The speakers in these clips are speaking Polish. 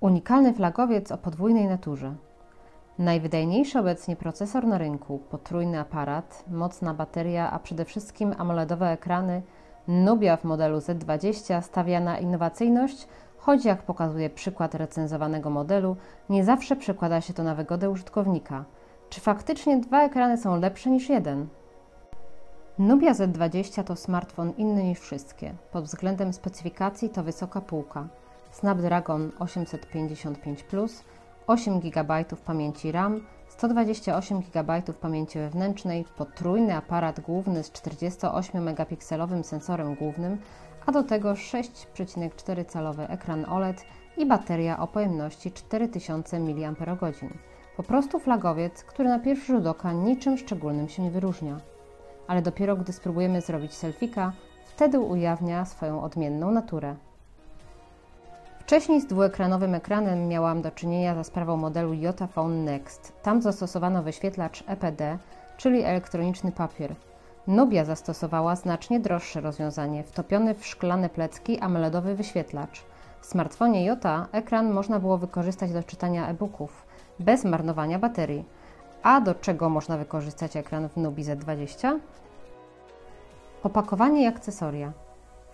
Unikalny flagowiec o podwójnej naturze. Najwydajniejszy obecnie procesor na rynku, potrójny aparat, mocna bateria, a przede wszystkim AMOLEDowe ekrany Nubia w modelu Z20 stawia na innowacyjność, choć jak pokazuje przykład recenzowanego modelu, nie zawsze przekłada się to na wygodę użytkownika. Czy faktycznie dwa ekrany są lepsze niż jeden? Nubia Z20 to smartfon inny niż wszystkie. Pod względem specyfikacji to wysoka półka. Snapdragon 855 8 GB pamięci RAM, 128 GB pamięci wewnętrznej, potrójny aparat główny z 48-megapikselowym sensorem głównym, a do tego 6,4-calowy ekran OLED i bateria o pojemności 4000 mAh. Po prostu flagowiec, który na pierwszy rzut oka niczym szczególnym się nie wyróżnia. Ale dopiero gdy spróbujemy zrobić selfika, wtedy ujawnia swoją odmienną naturę. Wcześniej z dwuekranowym ekranem miałam do czynienia za sprawą modelu Yota Phone Next. Tam zastosowano wyświetlacz EPD, czyli elektroniczny papier. Nubia zastosowała znacznie droższe rozwiązanie, wtopiony w szklane plecki AMOLEDowy wyświetlacz. W smartfonie Jota ekran można było wykorzystać do czytania e-booków, bez marnowania baterii. A do czego można wykorzystać ekran w Nubii Z20? Opakowanie i akcesoria.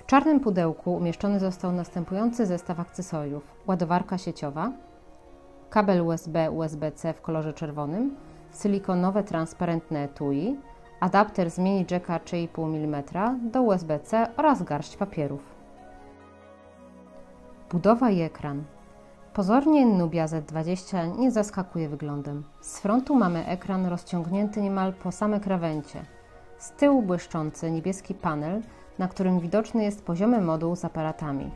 W czarnym pudełku umieszczony został następujący zestaw akcesoriów: ładowarka sieciowa, kabel USB USB-C w kolorze czerwonym, silikonowe transparentne etui, adapter z mini jacka 3,5 mm do USB-C oraz garść papierów. Budowa i ekran. Pozornie Nubia Z20 nie zaskakuje wyglądem. Z frontu mamy ekran rozciągnięty niemal po same krawędzie. Z tyłu błyszczący niebieski panel na którym widoczny jest poziomy moduł z aparatami.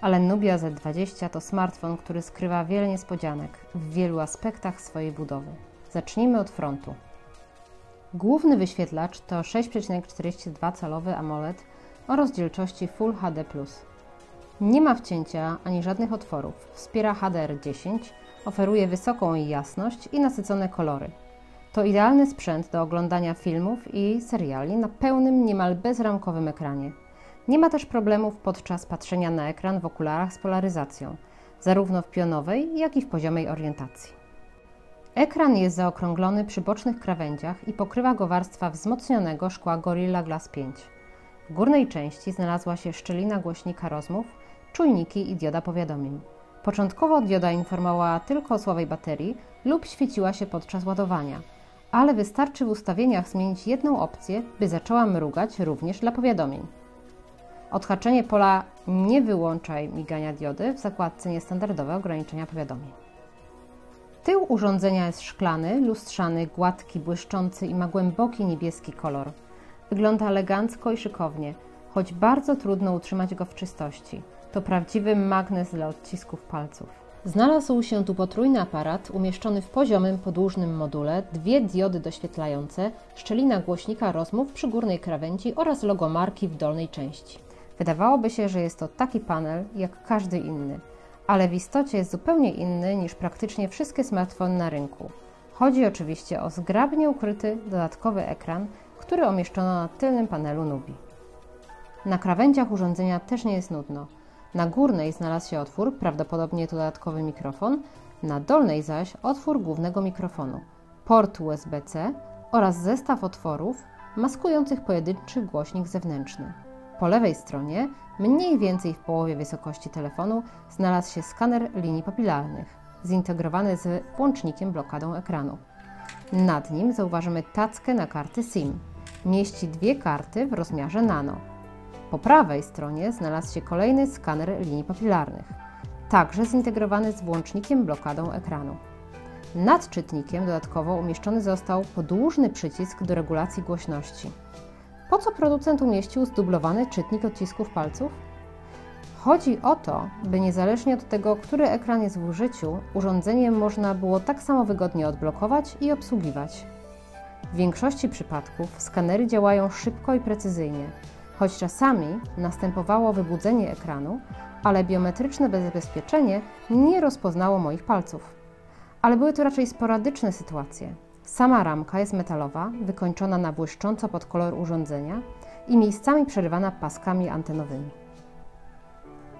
Ale Nubia Z20 to smartfon, który skrywa wiele niespodzianek w wielu aspektach swojej budowy. Zacznijmy od frontu. Główny wyświetlacz to 6,42-calowy AMOLED o rozdzielczości Full HD+. Nie ma wcięcia ani żadnych otworów. Wspiera HDR10, oferuje wysoką jasność i nasycone kolory – to idealny sprzęt do oglądania filmów i seriali na pełnym, niemal bezramkowym ekranie. Nie ma też problemów podczas patrzenia na ekran w okularach z polaryzacją, zarówno w pionowej, jak i w poziomej orientacji. Ekran jest zaokrąglony przy bocznych krawędziach i pokrywa go warstwa wzmocnionego szkła Gorilla Glass 5. W górnej części znalazła się szczelina głośnika rozmów, czujniki i dioda powiadomień. Początkowo dioda informowała tylko o słabej baterii lub świeciła się podczas ładowania – ale wystarczy w ustawieniach zmienić jedną opcję, by zaczęła mrugać również dla powiadomień. Odhaczenie pola Nie wyłączaj migania diody w zakładce Niestandardowe ograniczenia powiadomień. Tył urządzenia jest szklany, lustrzany, gładki, błyszczący i ma głęboki niebieski kolor. Wygląda elegancko i szykownie, choć bardzo trudno utrzymać go w czystości. To prawdziwy magnes dla odcisków palców. Znalazł się tu potrójny aparat umieszczony w poziomym, podłużnym module, dwie diody doświetlające, szczelina głośnika rozmów przy górnej krawędzi oraz logo marki w dolnej części. Wydawałoby się, że jest to taki panel jak każdy inny, ale w istocie jest zupełnie inny niż praktycznie wszystkie smartfony na rynku. Chodzi oczywiście o zgrabnie ukryty dodatkowy ekran, który umieszczono na tylnym panelu Nubi. Na krawędziach urządzenia też nie jest nudno. Na górnej znalazł się otwór, prawdopodobnie to dodatkowy mikrofon, na dolnej zaś otwór głównego mikrofonu, port USB-C oraz zestaw otworów maskujących pojedynczy głośnik zewnętrzny. Po lewej stronie, mniej więcej w połowie wysokości telefonu, znalazł się skaner linii papilarnych, zintegrowany z włącznikiem blokadą ekranu. Nad nim zauważymy tackę na karty SIM. Mieści dwie karty w rozmiarze nano. Po prawej stronie znalazł się kolejny skaner linii papilarnych, także zintegrowany z włącznikiem blokadą ekranu. Nad czytnikiem dodatkowo umieszczony został podłużny przycisk do regulacji głośności. Po co producent umieścił zdublowany czytnik odcisków palców? Chodzi o to, by niezależnie od tego, który ekran jest w użyciu, urządzenie można było tak samo wygodnie odblokować i obsługiwać. W większości przypadków skanery działają szybko i precyzyjnie, choć czasami następowało wybudzenie ekranu, ale biometryczne zabezpieczenie nie rozpoznało moich palców. Ale były to raczej sporadyczne sytuacje. Sama ramka jest metalowa, wykończona na błyszcząco pod kolor urządzenia i miejscami przerywana paskami antenowymi.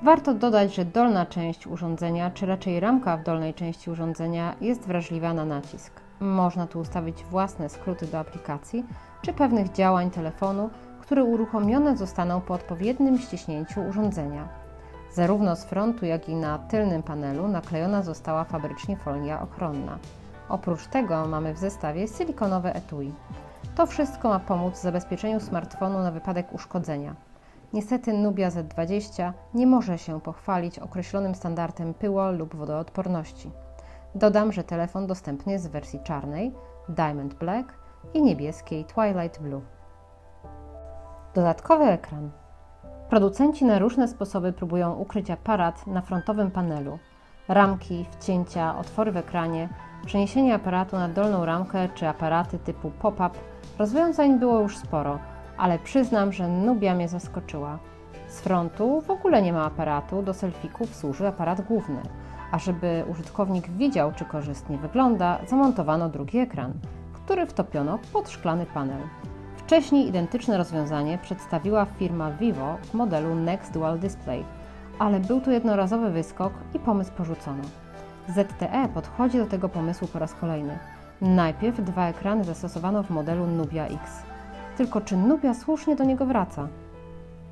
Warto dodać, że dolna część urządzenia, czy raczej ramka w dolnej części urządzenia jest wrażliwa na nacisk. Można tu ustawić własne skróty do aplikacji czy pewnych działań telefonu, które uruchomione zostaną po odpowiednim ściśnięciu urządzenia. Zarówno z frontu, jak i na tylnym panelu naklejona została fabrycznie folia ochronna. Oprócz tego mamy w zestawie silikonowe etui. To wszystko ma pomóc w zabezpieczeniu smartfonu na wypadek uszkodzenia. Niestety Nubia Z20 nie może się pochwalić określonym standardem pyło lub wodoodporności. Dodam, że telefon dostępny jest w wersji czarnej, Diamond Black i niebieskiej Twilight Blue. Dodatkowy ekran. Producenci na różne sposoby próbują ukryć aparat na frontowym panelu. Ramki, wcięcia, otwory w ekranie, przeniesienie aparatu na dolną ramkę czy aparaty typu pop-up. Rozwiązań było już sporo, ale przyznam, że Nubia mnie zaskoczyła. Z frontu w ogóle nie ma aparatu, do selfików służy aparat główny. A żeby użytkownik widział, czy korzystnie wygląda, zamontowano drugi ekran, który wtopiono pod szklany panel. Wcześniej identyczne rozwiązanie przedstawiła firma Vivo w modelu Next Dual Display, ale był to jednorazowy wyskok i pomysł porzucono. ZTE podchodzi do tego pomysłu po raz kolejny. Najpierw dwa ekrany zastosowano w modelu Nubia X. Tylko czy Nubia słusznie do niego wraca?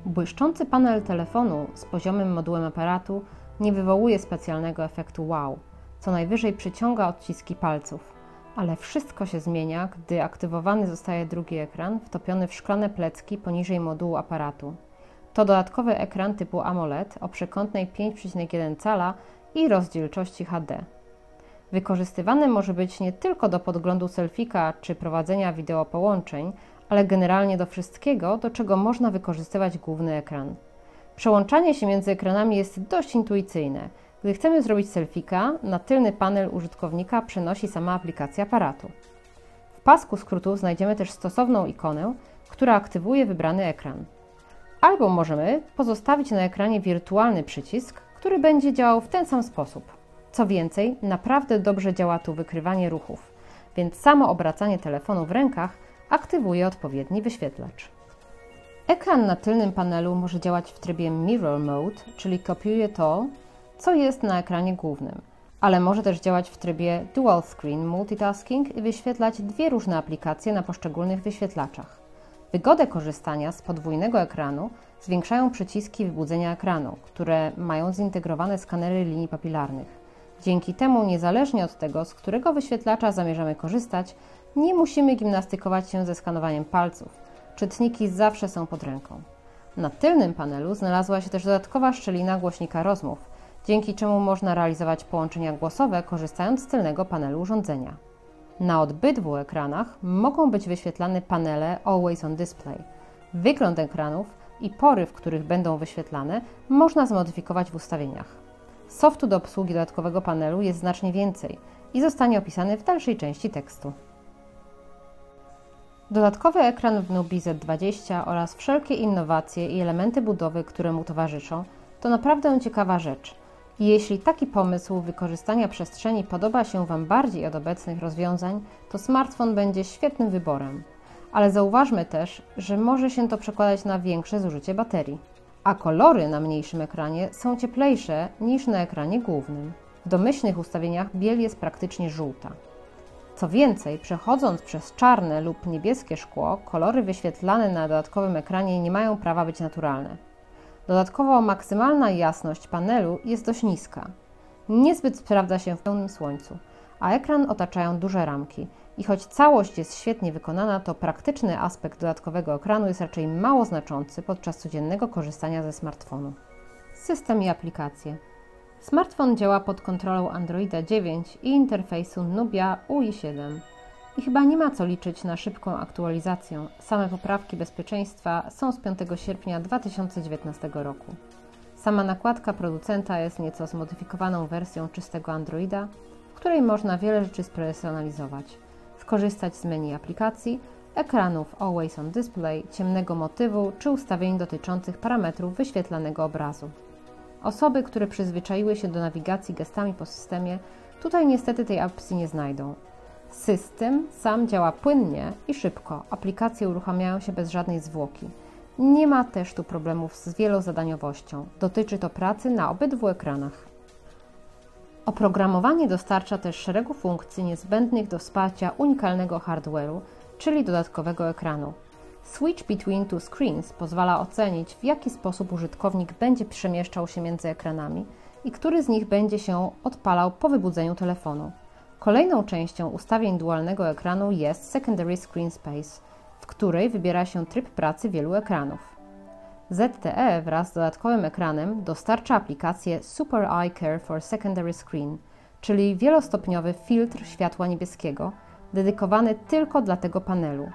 Błyszczący panel telefonu z poziomym modułem aparatu nie wywołuje specjalnego efektu wow, co najwyżej przyciąga odciski palców. Ale wszystko się zmienia, gdy aktywowany zostaje drugi ekran wtopiony w szklane plecki poniżej modułu aparatu. To dodatkowy ekran typu AMOLED o przekątnej 5,1 cala i rozdzielczości HD. Wykorzystywany może być nie tylko do podglądu selfika czy prowadzenia wideo połączeń, ale generalnie do wszystkiego, do czego można wykorzystywać główny ekran. Przełączanie się między ekranami jest dość intuicyjne. Gdy chcemy zrobić selfika, na tylny panel użytkownika przenosi sama aplikacja aparatu. W pasku skrótów znajdziemy też stosowną ikonę, która aktywuje wybrany ekran. Albo możemy pozostawić na ekranie wirtualny przycisk, który będzie działał w ten sam sposób. Co więcej, naprawdę dobrze działa tu wykrywanie ruchów, więc samo obracanie telefonu w rękach aktywuje odpowiedni wyświetlacz. Ekran na tylnym panelu może działać w trybie Mirror Mode, czyli kopiuje to, co jest na ekranie głównym, ale może też działać w trybie Dual Screen Multitasking i wyświetlać dwie różne aplikacje na poszczególnych wyświetlaczach. Wygodę korzystania z podwójnego ekranu zwiększają przyciski wybudzenia ekranu, które mają zintegrowane skanery linii papilarnych. Dzięki temu, niezależnie od tego, z którego wyświetlacza zamierzamy korzystać, nie musimy gimnastykować się ze skanowaniem palców. Czytniki zawsze są pod ręką. Na tylnym panelu znalazła się też dodatkowa szczelina głośnika rozmów, dzięki czemu można realizować połączenia głosowe korzystając z tylnego panelu urządzenia. Na obydwu ekranach mogą być wyświetlane panele Always on Display. Wygląd ekranów i pory, w których będą wyświetlane, można zmodyfikować w ustawieniach. Softu do obsługi dodatkowego panelu jest znacznie więcej i zostanie opisany w dalszej części tekstu. Dodatkowy ekran w Nubi Z20 oraz wszelkie innowacje i elementy budowy, które mu towarzyszą, to naprawdę ciekawa rzecz. Jeśli taki pomysł wykorzystania przestrzeni podoba się Wam bardziej od obecnych rozwiązań, to smartfon będzie świetnym wyborem. Ale zauważmy też, że może się to przekładać na większe zużycie baterii. A kolory na mniejszym ekranie są cieplejsze niż na ekranie głównym. W domyślnych ustawieniach biel jest praktycznie żółta. Co więcej, przechodząc przez czarne lub niebieskie szkło, kolory wyświetlane na dodatkowym ekranie nie mają prawa być naturalne. Dodatkowo maksymalna jasność panelu jest dość niska. Niezbyt sprawdza się w pełnym słońcu, a ekran otaczają duże ramki. I choć całość jest świetnie wykonana, to praktyczny aspekt dodatkowego ekranu jest raczej mało znaczący podczas codziennego korzystania ze smartfonu. System i aplikacje. Smartfon działa pod kontrolą Androida 9 i interfejsu Nubia UI 7. I chyba nie ma co liczyć na szybką aktualizację. Same poprawki bezpieczeństwa są z 5 sierpnia 2019 roku. Sama nakładka producenta jest nieco zmodyfikowaną wersją czystego Androida, w której można wiele rzeczy spersonalizować. Skorzystać z menu aplikacji, ekranów Always on Display, ciemnego motywu czy ustawień dotyczących parametrów wyświetlanego obrazu. Osoby, które przyzwyczaiły się do nawigacji gestami po systemie, tutaj niestety tej opcji nie znajdą. System sam działa płynnie i szybko. Aplikacje uruchamiają się bez żadnej zwłoki. Nie ma też tu problemów z wielozadaniowością. Dotyczy to pracy na obydwu ekranach. Oprogramowanie dostarcza też szeregu funkcji niezbędnych do wsparcia unikalnego hardware'u, czyli dodatkowego ekranu. Switch between two screens pozwala ocenić, w jaki sposób użytkownik będzie przemieszczał się między ekranami i który z nich będzie się odpalał po wybudzeniu telefonu. Kolejną częścią ustawień dualnego ekranu jest Secondary Screen Space, w której wybiera się tryb pracy wielu ekranów. ZTE wraz z dodatkowym ekranem dostarcza aplikację Super Eye Care for Secondary Screen, czyli wielostopniowy filtr światła niebieskiego, dedykowany tylko dla tego panelu.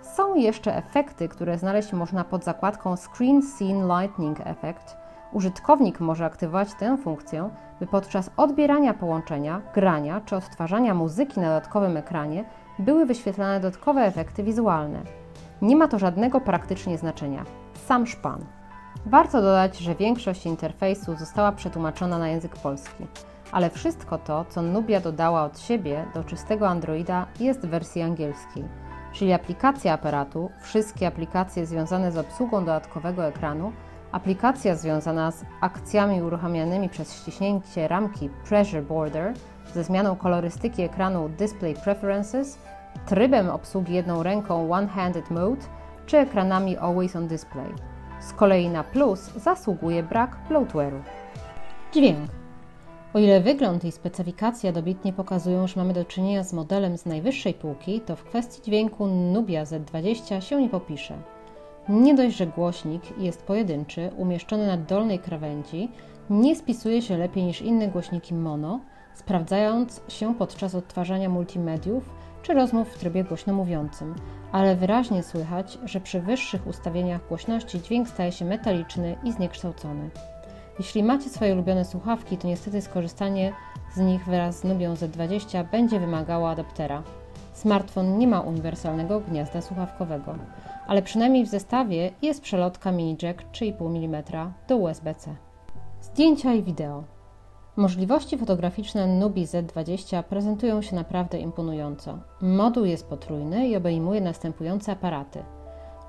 Są jeszcze efekty, które znaleźć można pod zakładką Screen Scene Lightning Effect. Użytkownik może aktywować tę funkcję, by podczas odbierania połączenia, grania czy odtwarzania muzyki na dodatkowym ekranie były wyświetlane dodatkowe efekty wizualne. Nie ma to żadnego praktycznie znaczenia. Sam szpan. Warto dodać, że większość interfejsu została przetłumaczona na język polski, ale wszystko to, co Nubia dodała od siebie do czystego Androida, jest w wersji angielskiej czyli aplikacja aparatu, wszystkie aplikacje związane z obsługą dodatkowego ekranu, aplikacja związana z akcjami uruchamianymi przez ściśnięcie ramki Pressure Border ze zmianą kolorystyki ekranu Display Preferences, trybem obsługi jedną ręką One-Handed Mode czy ekranami Always on Display. Z kolei na plus zasługuje brak bloatware'u. Dźwięk. O ile wygląd i specyfikacja dobitnie pokazują, że mamy do czynienia z modelem z najwyższej półki, to w kwestii dźwięku Nubia Z20 się nie popisze. Nie dość, że głośnik jest pojedynczy, umieszczony na dolnej krawędzi, nie spisuje się lepiej niż inne głośniki mono, sprawdzając się podczas odtwarzania multimediów czy rozmów w trybie głośno mówiącym, ale wyraźnie słychać, że przy wyższych ustawieniach głośności dźwięk staje się metaliczny i zniekształcony. Jeśli macie swoje ulubione słuchawki, to niestety skorzystanie z nich wraz z Nubią Z20 będzie wymagało adaptera. Smartfon nie ma uniwersalnego gniazda słuchawkowego, ale przynajmniej w zestawie jest przelotka mini jack 3,5 mm do USB-C. Zdjęcia i wideo. Możliwości fotograficzne Nubi Z20 prezentują się naprawdę imponująco. Moduł jest potrójny i obejmuje następujące aparaty: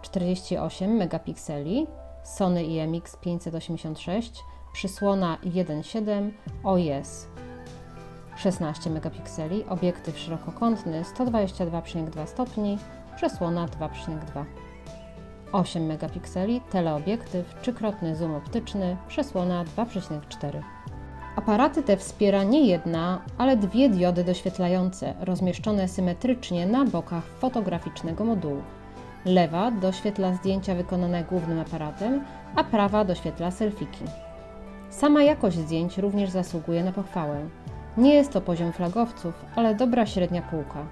48 megapikseli, Sony IMX 586, przysłona 1.7 OIS 16 megapikseli, obiektyw szerokokątny 122,2 stopni, przesłona 2,2 8 megapikseli, teleobiektyw, trzykrotny zoom optyczny, przesłona 2,4 Aparaty te wspiera nie jedna, ale dwie diody doświetlające, rozmieszczone symetrycznie na bokach fotograficznego modułu. Lewa doświetla zdjęcia wykonane głównym aparatem, a prawa doświetla selfiki. Sama jakość zdjęć również zasługuje na pochwałę. Nie jest to poziom flagowców, ale dobra średnia półka.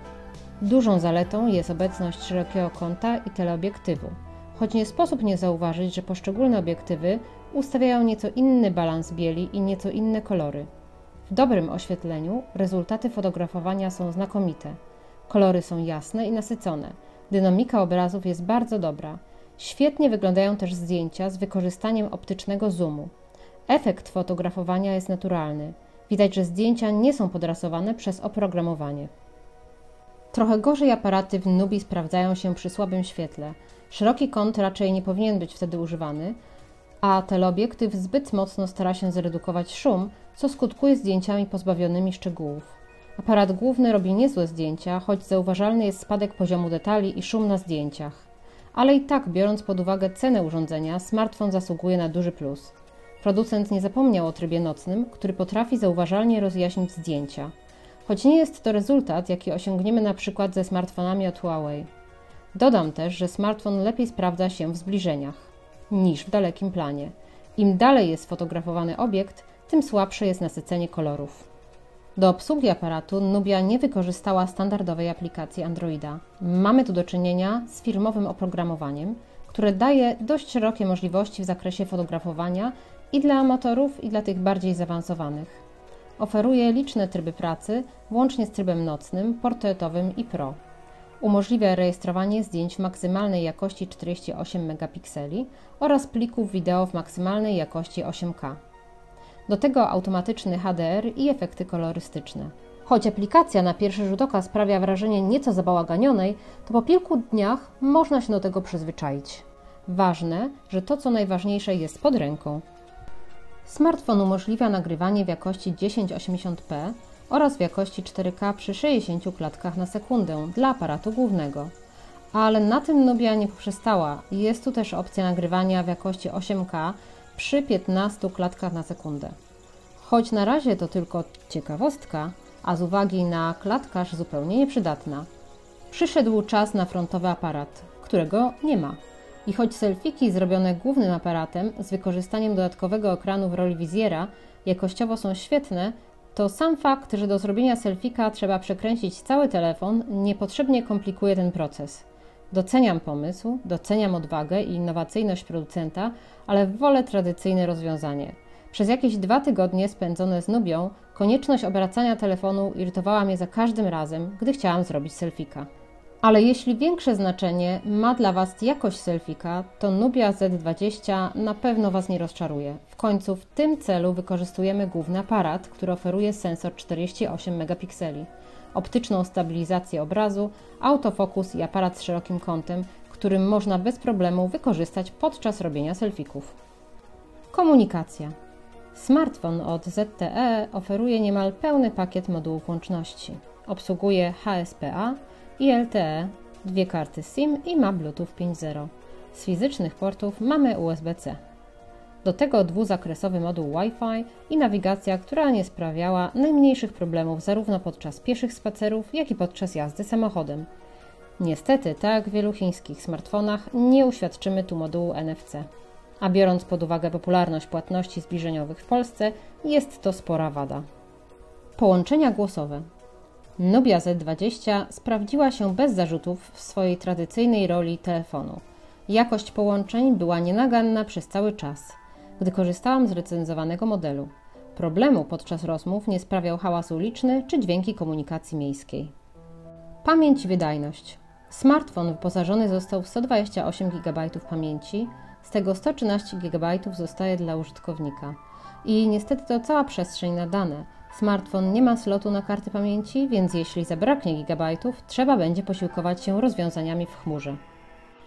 Dużą zaletą jest obecność szerokiego kąta i teleobiektywu, choć nie sposób nie zauważyć, że poszczególne obiektywy ustawiają nieco inny balans bieli i nieco inne kolory. W dobrym oświetleniu rezultaty fotografowania są znakomite. Kolory są jasne i nasycone. Dynamika obrazów jest bardzo dobra. Świetnie wyglądają też zdjęcia z wykorzystaniem optycznego zoomu. Efekt fotografowania jest naturalny. Widać, że zdjęcia nie są podrasowane przez oprogramowanie. Trochę gorzej aparaty w Nubi sprawdzają się przy słabym świetle. Szeroki kąt raczej nie powinien być wtedy używany, a teleobiektyw zbyt mocno stara się zredukować szum, co skutkuje zdjęciami pozbawionymi szczegółów. Aparat główny robi niezłe zdjęcia, choć zauważalny jest spadek poziomu detali i szum na zdjęciach. Ale i tak, biorąc pod uwagę cenę urządzenia, smartfon zasługuje na duży plus. Producent nie zapomniał o trybie nocnym, który potrafi zauważalnie rozjaśnić zdjęcia. Choć nie jest to rezultat, jaki osiągniemy na przykład ze smartfonami od Huawei. Dodam też, że smartfon lepiej sprawdza się w zbliżeniach niż w dalekim planie. Im dalej jest fotografowany obiekt, tym słabsze jest nasycenie kolorów. Do obsługi aparatu Nubia nie wykorzystała standardowej aplikacji Androida. Mamy tu do czynienia z firmowym oprogramowaniem, które daje dość szerokie możliwości w zakresie fotografowania i dla amatorów, i dla tych bardziej zaawansowanych. Oferuje liczne tryby pracy, łącznie z trybem nocnym, portretowym i pro. Umożliwia rejestrowanie zdjęć w maksymalnej jakości 48 megapikseli oraz plików wideo w maksymalnej jakości 8K. Do tego automatyczny HDR i efekty kolorystyczne. Choć aplikacja na pierwszy rzut oka sprawia wrażenie nieco zabałaganionej, to po kilku dniach można się do tego przyzwyczaić. Ważne, że to co najważniejsze jest pod ręką. Smartfon umożliwia nagrywanie w jakości 1080p oraz w jakości 4K przy 60 klatkach na sekundę dla aparatu głównego. Ale na tym Nubia nie poprzestała. Jest tu też opcja nagrywania w jakości 8K przy 15 klatkach na sekundę. Choć na razie to tylko ciekawostka, a z uwagi na klatkarz zupełnie nieprzydatna. Przyszedł czas na frontowy aparat, którego nie ma. I choć selfiki zrobione głównym aparatem z wykorzystaniem dodatkowego ekranu w roli wizjera jakościowo są świetne, to sam fakt, że do zrobienia selfika trzeba przekręcić cały telefon, niepotrzebnie komplikuje ten proces. Doceniam pomysł, doceniam odwagę i innowacyjność producenta, ale wolę tradycyjne rozwiązanie. Przez jakieś dwa tygodnie spędzone z Nubią, konieczność obracania telefonu irytowała mnie za każdym razem, gdy chciałam zrobić selfika. Ale jeśli większe znaczenie ma dla Was jakość selfika, to Nubia Z20 na pewno Was nie rozczaruje. W końcu w tym celu wykorzystujemy główny aparat, który oferuje sensor 48 megapikseli, optyczną stabilizację obrazu, autofokus i aparat z szerokim kątem, którym można bez problemu wykorzystać podczas robienia selfików. Komunikacja. Smartfon od ZTE oferuje niemal pełny pakiet modułów łączności. Obsługuje HSPA, i LTE, dwie karty SIM i ma Bluetooth 5.0. Z fizycznych portów mamy USB-C. Do tego dwuzakresowy moduł Wi-Fi i nawigacja, która nie sprawiała najmniejszych problemów zarówno podczas pieszych spacerów, jak i podczas jazdy samochodem. Niestety, tak w wielu chińskich smartfonach, nie uświadczymy tu modułu NFC. A biorąc pod uwagę popularność płatności zbliżeniowych w Polsce, jest to spora wada. Połączenia głosowe. Nubia Z20 sprawdziła się bez zarzutów w swojej tradycyjnej roli telefonu. Jakość połączeń była nienaganna przez cały czas, gdy korzystałam z recenzowanego modelu. Problemu podczas rozmów nie sprawiał hałas uliczny czy dźwięki komunikacji miejskiej. Pamięć i wydajność. Smartfon wyposażony został w 128 GB pamięci, z tego 113 GB zostaje dla użytkownika. I niestety to cała przestrzeń na dane – Smartfon nie ma slotu na karty pamięci, więc jeśli zabraknie gigabajtów, trzeba będzie posiłkować się rozwiązaniami w chmurze.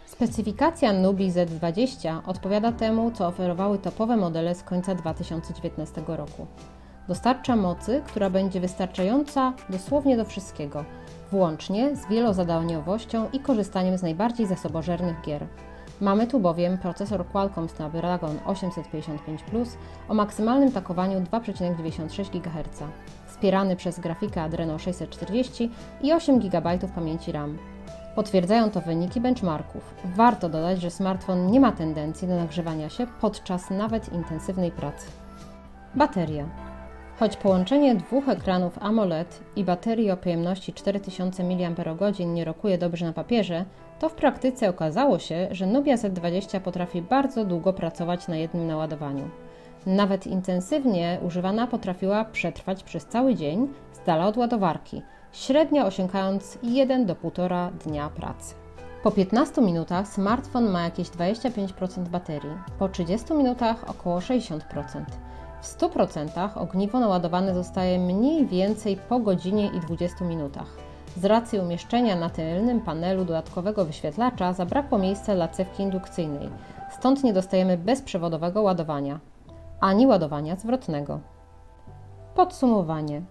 Specyfikacja Nubi Z20 odpowiada temu, co oferowały topowe modele z końca 2019 roku. Dostarcza mocy, która będzie wystarczająca dosłownie do wszystkiego, włącznie z wielozadaniowością i korzystaniem z najbardziej zasobożernych gier. Mamy tu bowiem procesor Qualcomm Snapdragon 855 Plus o maksymalnym takowaniu 2,96 GHz, wspierany przez grafikę Adreno 640 i 8 GB pamięci RAM. Potwierdzają to wyniki benchmarków. Warto dodać, że smartfon nie ma tendencji do nagrzewania się podczas nawet intensywnej pracy. Bateria. Choć połączenie dwóch ekranów AMOLED i baterii o pojemności 4000 mAh nie rokuje dobrze na papierze, to w praktyce okazało się, że Nubia Z20 potrafi bardzo długo pracować na jednym naładowaniu. Nawet intensywnie używana potrafiła przetrwać przez cały dzień z dala od ładowarki, średnio osiągając 1 do 1,5 dnia pracy. Po 15 minutach smartfon ma jakieś 25% baterii, po 30 minutach około 60%. W 100% ogniwo naładowane zostaje mniej więcej po godzinie i 20 minutach. Z racji umieszczenia na tylnym panelu dodatkowego wyświetlacza zabrakło miejsca dla cewki indukcyjnej, stąd nie dostajemy bezprzewodowego ładowania, ani ładowania zwrotnego. Podsumowanie.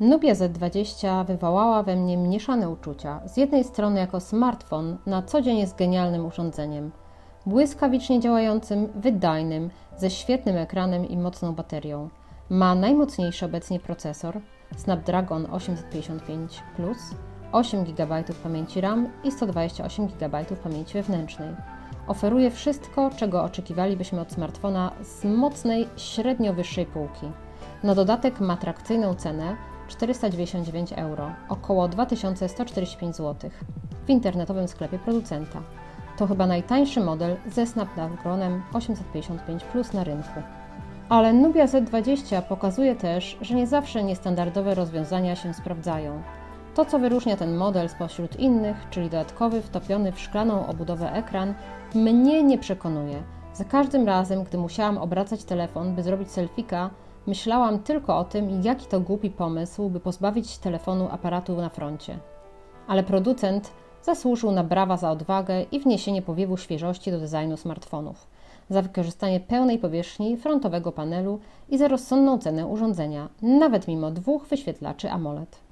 Nubia Z20 wywołała we mnie mieszane uczucia. Z jednej strony jako smartfon na co dzień jest genialnym urządzeniem, błyskawicznie działającym, wydajnym, ze świetnym ekranem i mocną baterią. Ma najmocniejszy obecnie procesor, Snapdragon 855 Plus, 8 GB pamięci RAM i 128 GB pamięci wewnętrznej. Oferuje wszystko, czego oczekiwalibyśmy od smartfona z mocnej, średnio wyższej półki. Na dodatek ma atrakcyjną cenę 499 euro, około 2145 zł w internetowym sklepie producenta. To chyba najtańszy model ze Snapdragonem 855 Plus na rynku. Ale Nubia Z20 pokazuje też, że nie zawsze niestandardowe rozwiązania się sprawdzają. To, co wyróżnia ten model spośród innych, czyli dodatkowy wtopiony w szklaną obudowę ekran, mnie nie przekonuje. Za każdym razem, gdy musiałam obracać telefon, by zrobić selfika, myślałam tylko o tym, jaki to głupi pomysł, by pozbawić telefonu aparatu na froncie. Ale producent zasłużył na brawa za odwagę i wniesienie powiewu świeżości do designu smartfonów, za wykorzystanie pełnej powierzchni frontowego panelu i za rozsądną cenę urządzenia, nawet mimo dwóch wyświetlaczy AMOLED.